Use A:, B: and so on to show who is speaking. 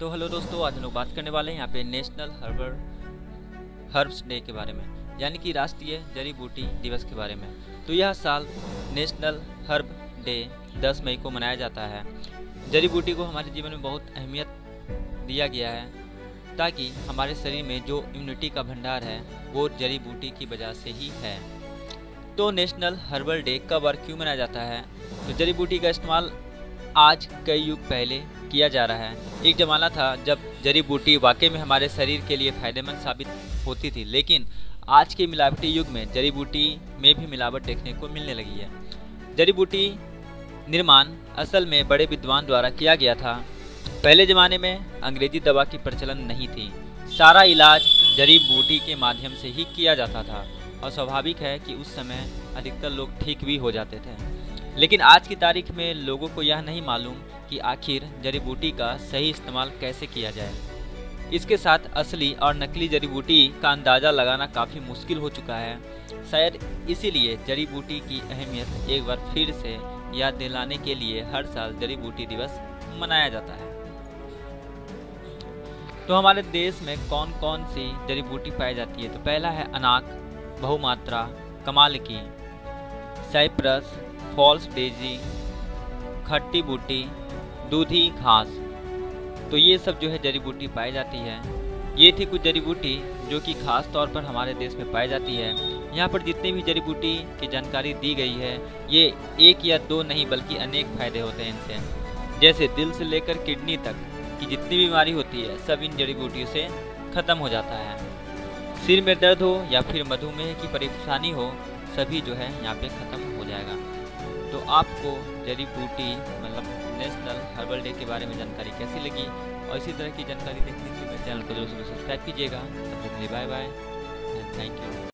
A: तो हेलो दोस्तों, आज हम लोग बात करने वाले हैं यहाँ पे नेशनल हर्बल हर्ब्स डे के बारे में, यानी कि राष्ट्रीय जड़ी बूटी दिवस के बारे में। तो यह साल नेशनल हर्ब डे 10 मई को मनाया जाता है। जड़ी बूटी को हमारे जीवन में बहुत अहमियत दिया गया है, ताकि हमारे शरीर में जो इम्यूनिटी का भंडार है, वो जड़ी बूटी की वजह से ही है। तो नेशनल हर्बल डे कब और क्यों मनाया जाता है? तो जड़ी बूटी का इस्तेमाल आज कई युग पहले किया जा रहा है। एक ज़माना था जब जड़ी बूटी वाकई में हमारे शरीर के लिए फ़ायदेमंद साबित होती थी, लेकिन आज के मिलावटी युग में जड़ी बूटी में भी मिलावट देखने को मिलने लगी है। जड़ी बूटी निर्माण असल में बड़े विद्वान द्वारा किया गया था। पहले ज़माने में अंग्रेज़ी दवा की प्रचलन नहीं थी। सारा इलाज जड़ी बूटी के माध्यम से ही किया जाता था और स्वाभाविक है कि उस समय अधिकतर लोग ठीक भी हो जाते थे। लेकिन आज की तारीख में लोगों को यह नहीं मालूम कि आखिर जड़ी बूटी का सही इस्तेमाल कैसे किया जाए। इसके साथ असली और नकली जड़ी बूटी का अंदाज़ा लगाना काफ़ी मुश्किल हो चुका है। शायद इसीलिए जड़ी बूटी की अहमियत एक बार फिर से याद दिलाने के लिए हर साल जड़ी बूटी दिवस मनाया जाता है। तो हमारे देश में कौन कौन सी जड़ी बूटी पाई जाती है? तो पहला है अनाक, बहुमात्रा, कमाल की, साइप्रस फॉल्स डेजी, खट्टी बूटी, दूधी घास। तो ये सब जो है जड़ी बूटी पाई जाती है। ये थी कुछ जड़ी बूटी जो कि खास तौर पर हमारे देश में पाई जाती है। यहाँ पर जितनी भी जड़ी बूटी की जानकारी दी गई है, ये एक या दो नहीं, बल्कि अनेक फ़ायदे होते हैं इनसे। जैसे दिल से लेकर किडनी तक की जितनी बीमारी होती है, सब इन जड़ी बूटियों से ख़त्म हो जाता है। सिर में दर्द हो या फिर मधुमेह की परेशानी हो, सभी जो है यहाँ पे ख़त्म आपको जड़ी बूटी मतलब नेशनल हर्बल डे के बारे में जानकारी कैसी लगी? और इसी तरह की जानकारी देखने के लिए मेरे चैनल को ज़रूर सब्सक्राइब कीजिएगा। तब तक के लिए बाय बाय थैंक यू